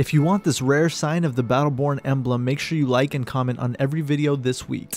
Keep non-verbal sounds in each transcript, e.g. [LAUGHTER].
If you want this rare sign of the Battleborn emblem, make sure you like and comment on every video this week.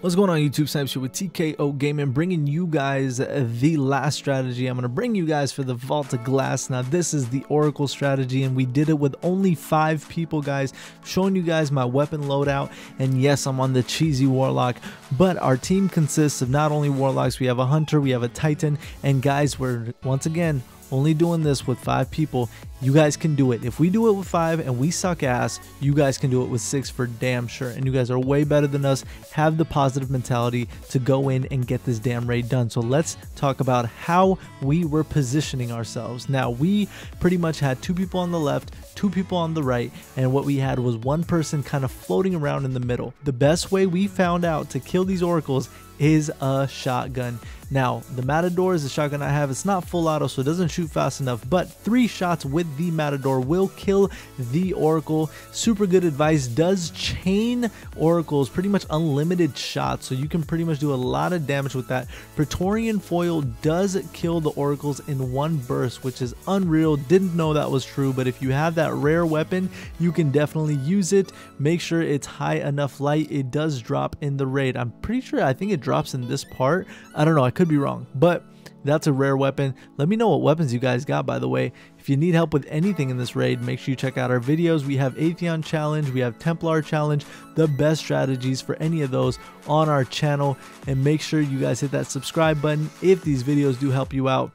What's going on YouTube? Snipes here with TKO Gaming bringing you guys the last strategy. I'm going to bring you guys for the Vault of Glass. Now this is the Oracle strategy and we did it with only five people guys. Showing you guys my weapon loadout and yes I'm on the cheesy Warlock but our team consists of not only Warlocks, we have a Hunter, we have a Titan and guys we're once again only doing this with five people. You guys can do it. If we do it with five and we suck ass, you guys can do it with six for damn sure. And you guys are way better than us. Have the positive mentality to go in and get this damn raid done. So let's talk about how we were positioning ourselves. Now, we pretty much had two people on the left, two people on the right, and what we had was one person kind of floating around in the middle. The best way we found out to kill these oracles is a shotgun. Now, the Matador is the shotgun I have. It's not full auto, so it doesn't shoot fast enough, but three shots with the Matador will kill the Oracle. Super good advice. Does chain Oracles pretty much unlimited shots, so you can pretty much do a lot of damage with that. Praetorian Foil does kill the Oracles in one burst, which is unreal. Didn't know that was true, but if you have that rare weapon, you can definitely use it. Make sure it's high enough light. It does drop in the raid. I'm pretty sure, I think it drops in this part. I don't know, I could be wrong, but that's a rare weapon. Let me know what weapons you guys got, by the way. If you need help with anything in this raid, make sure you check out our videos. We have Atheon Challenge, we have Templar Challenge, the best strategies for any of those on our channel. And make sure you guys hit that subscribe button if these videos do help you out.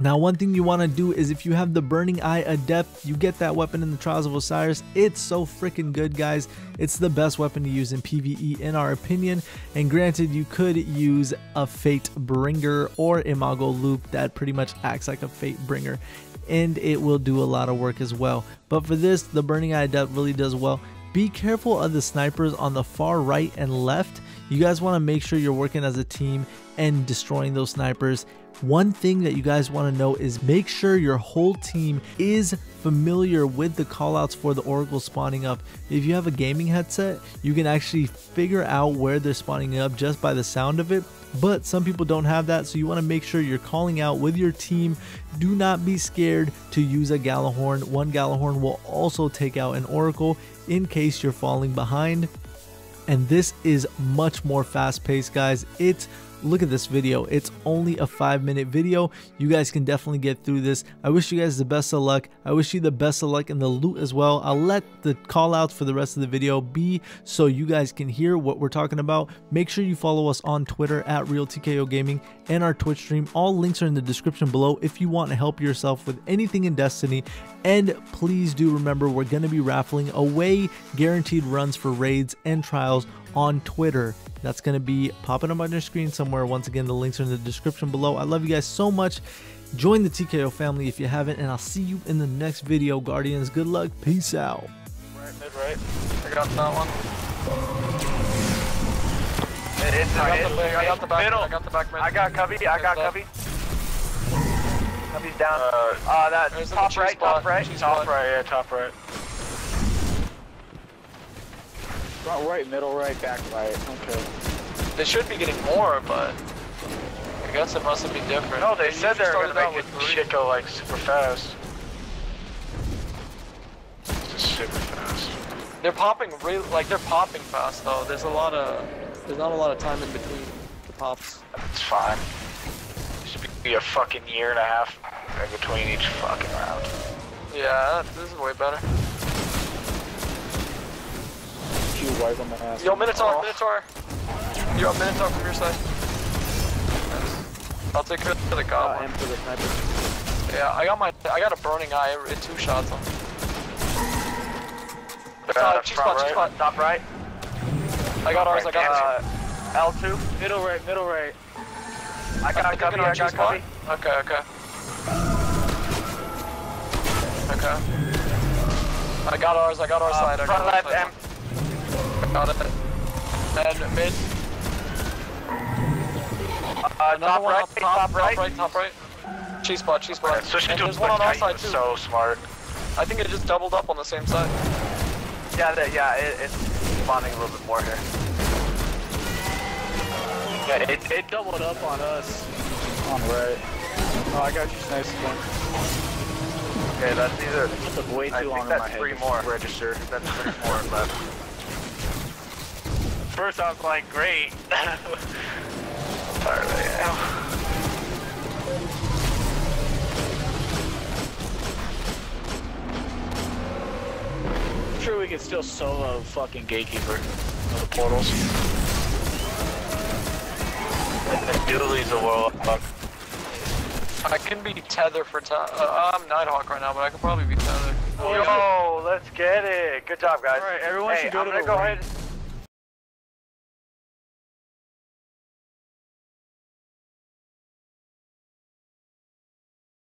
Now, one thing you want to do is if you have the Burning Eye Adept, you get that weapon in the Trials of Osiris. It's so freaking good, guys. It's the best weapon to use in PvE, in our opinion. And granted, you could use a Fatebringer or Imago Loop that pretty much acts like a Fatebringer. And it will do a lot of work as well. But for this, the Burning Eye Adept really does well. Be careful of the snipers on the far right and left. You guys want to make sure you're working as a team and destroying those snipers. One thing that you guys want to know is make sure your whole team is familiar with the callouts for the Oracle spawning up. If you have a gaming headset, you can actually figure out where they're spawning up just by the sound of it. But some people don't have that, so you want to make sure you're calling out with your team. Do not be scared to use a Gjallarhorn. One Gjallarhorn will also take out an Oracle in case you're falling behind. And this is much more fast paced, guys. It's look at this video. It's only a five minute video. You guys can definitely get through this. I wish you guys the best of luck. I wish you the best of luck in the loot as well. I'll let the call outs for the rest of the video be so you guys can hear what we're talking about. Make sure you follow us on twitter at real tko gaming and our twitch stream. All links are in the description below if you want to help yourself with anything in destiny. And please do remember we're going to be raffling away guaranteed runs for raids and trials on Twitter. That's going to be popping up on your screen somewhere. Once again, the links are in the description below. I love you guys so much. Join the TKO family if you haven't, and I'll see you in the next video, Guardians. Good luck. Peace out. Right, mid right. I got that one. It, it's I got, it, the, I got the back middle. I got the back mid. I got Cubby. I got Cubby. Cubby's down. Uh, Uh, that top the cheese right, top right, top right, yeah, top right. Front right, middle right, back right. Okay. They should be getting more, but I guess it must be different. No, they said they're gonna out make it shit go like super fast. Just super fast. They're popping real, like they're popping fast though. There's a lot of, there's not a lot of time in between the pops. It's fine. Should be a fucking year and a half in between each fucking round. Yeah, this is way better. why is on my ass. Yo, Minotaur, oh. Minotaur. Yo, Minotaur from your side. I'll take care of the goblin. Uh, and for the. Yeah, I got my, I got a burning eye. It two shots him. Uh, G spot, G. Top right. I got ours, I got. Uh, L2. Middle right, middle right. I got I copy, I got copy. Okay, okay. Okay. I got ours, I got our uh, side. Front left, M3. Got it. And mid. Uh, top one right, top, top right. top right, top right. Cheese spot, cheese spot. Yeah, switching and to a there's one on our side too. so smart. I think it just doubled up on the same side. Yeah, that, yeah, it, it's spawning a little bit more here. Yeah, it, it doubled up on us. On right. Oh, I got you, nice one. Okay, that's either. It took way too I long think in my that's head three to more. register. That's three more left. [LAUGHS] First I was like, great. I'm tired of it. I'm sure we can still solo fucking gatekeeper of the portals. [LAUGHS] The doolies of world. Fuck. I can be tether for time. Uh, I'm Nighthawk right now, but I could probably be tether. Yo, let's get it. Good job, guys. Alright, everyone hey, should go I'm to gonna the go ring. ahead.